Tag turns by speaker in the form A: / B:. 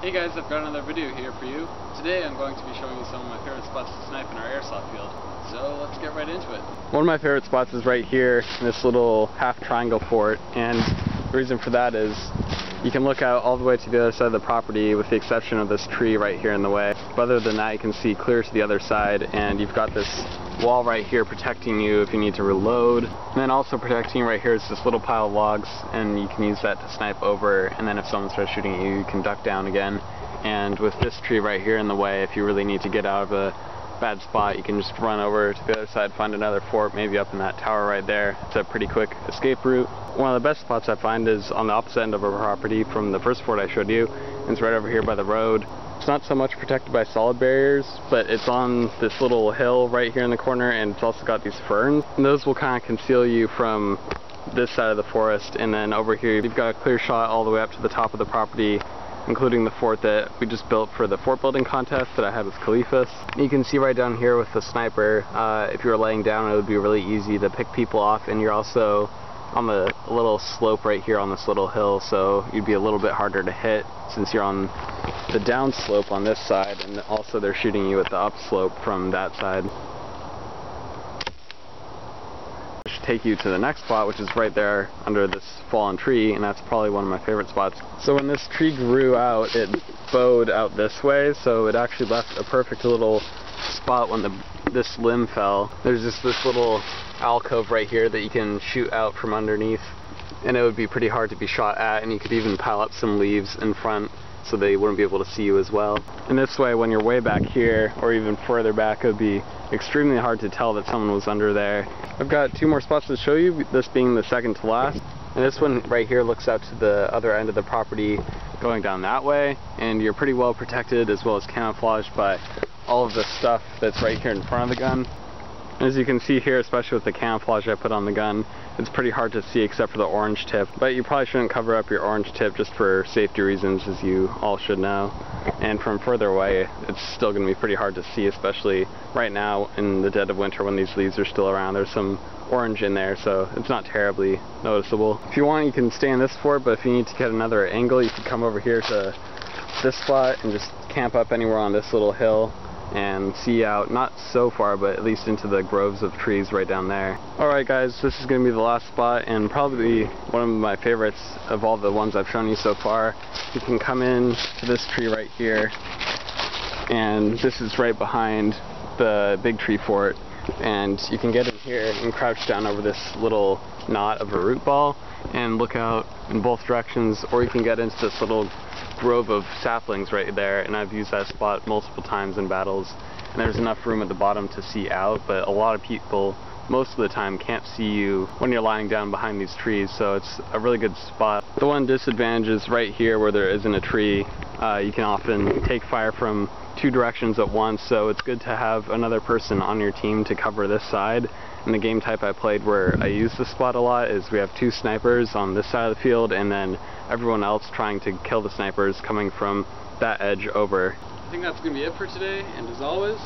A: Hey guys, I've got another video here for you. Today I'm going to be showing you some of my favorite spots to snipe in our airsoft field. So let's get right into it.
B: One of my favorite spots is right here in this little half triangle fort and the reason for that is you can look out all the way to the other side of the property with the exception of this tree right here in the way. But other than that you can see clear to the other side and you've got this wall right here protecting you if you need to reload. And then also protecting right here is this little pile of logs and you can use that to snipe over and then if someone starts shooting at you you can duck down again. And with this tree right here in the way if you really need to get out of a bad spot you can just run over to the other side find another fort maybe up in that tower right there. It's a pretty quick escape route. One of the best spots I find is on the opposite end of our property from the first fort I showed you. It's right over here by the road. Not so much protected by solid barriers, but it's on this little hill right here in the corner and it's also got these ferns. And those will kind of conceal you from this side of the forest and then over here you've got a clear shot all the way up to the top of the property including the fort that we just built for the fort building contest that I had with Caliphus. You can see right down here with the sniper, uh, if you were laying down it would be really easy to pick people off and you're also on the little slope right here on this little hill so you'd be a little bit harder to hit since you're on the down slope on this side and also they're shooting you at the upslope from that side. I should take you to the next spot which is right there under this fallen tree and that's probably one of my favorite spots. So when this tree grew out it bowed out this way so it actually left a perfect little spot when the this limb fell. There's just this little alcove right here that you can shoot out from underneath and it would be pretty hard to be shot at and you could even pile up some leaves in front so they wouldn't be able to see you as well. And this way when you're way back here or even further back it would be extremely hard to tell that someone was under there. I've got two more spots to show you, this being the second to last. And this one right here looks out to the other end of the property going down that way and you're pretty well protected as well as camouflaged by all of the stuff that's right here in front of the gun. As you can see here, especially with the camouflage I put on the gun, it's pretty hard to see except for the orange tip. But you probably shouldn't cover up your orange tip just for safety reasons, as you all should know. And from further away, it's still going to be pretty hard to see, especially right now in the dead of winter when these leaves are still around. There's some orange in there, so it's not terribly noticeable. If you want, you can stay in this fort, but if you need to get another angle, you can come over here to this spot and just camp up anywhere on this little hill and see out, not so far, but at least into the groves of trees right down there. Alright guys, this is going to be the last spot and probably one of my favorites of all the ones I've shown you so far. You can come in to this tree right here and this is right behind the big tree fort and you can get in here and crouch down over this little knot of a root ball and look out in both directions or you can get into this little grove of saplings right there and I've used that spot multiple times in battles and there's enough room at the bottom to see out but a lot of people most of the time can't see you when you're lying down behind these trees so it's a really good spot. The one disadvantage is right here where there isn't a tree uh, you can often take fire from two directions at once so it's good to have another person on your team to cover this side and the game type I played where I use this spot a lot is we have two snipers on this side of the field and then everyone else trying to kill the snipers coming from that edge over.
A: I think that's going to be it for today and as always